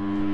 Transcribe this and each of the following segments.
Mm-hmm.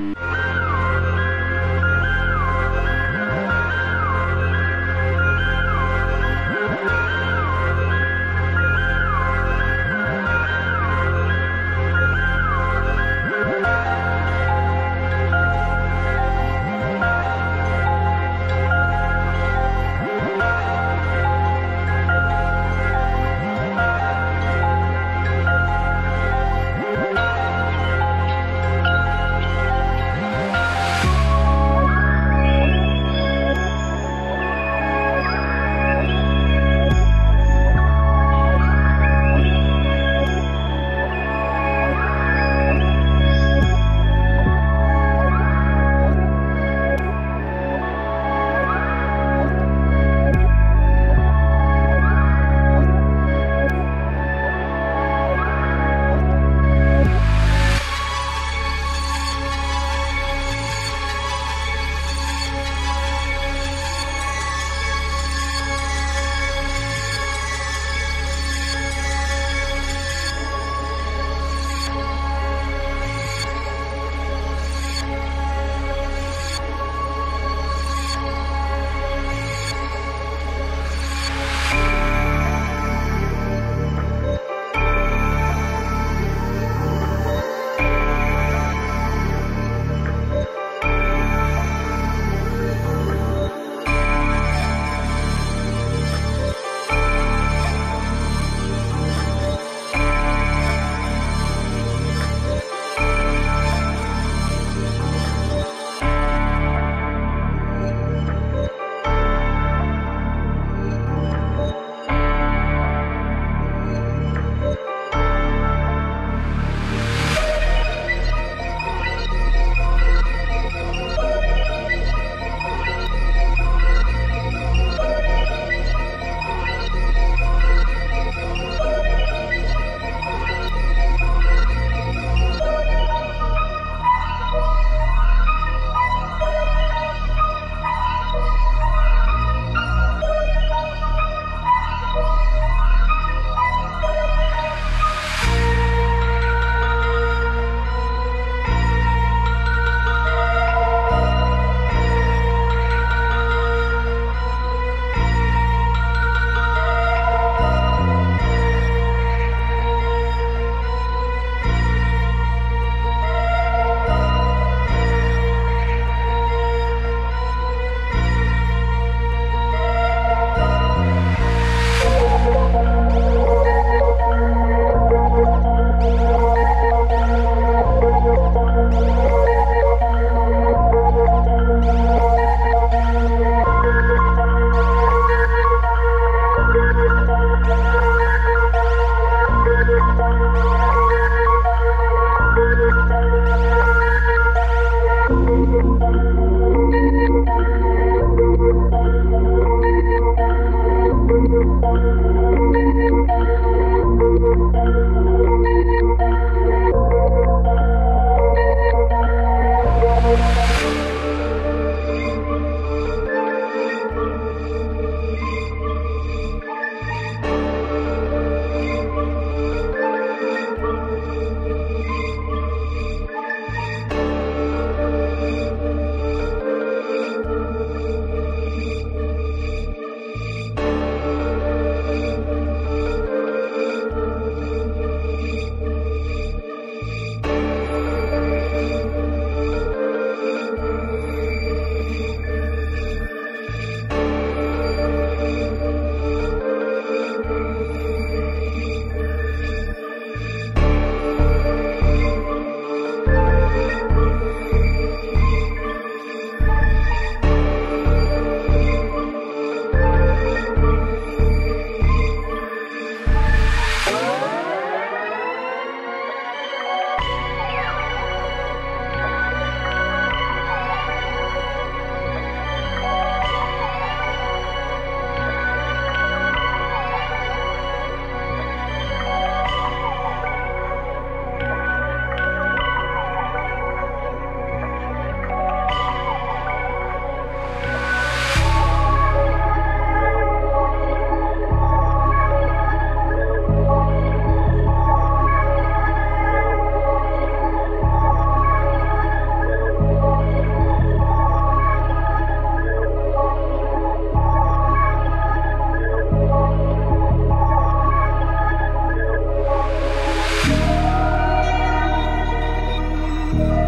Bye.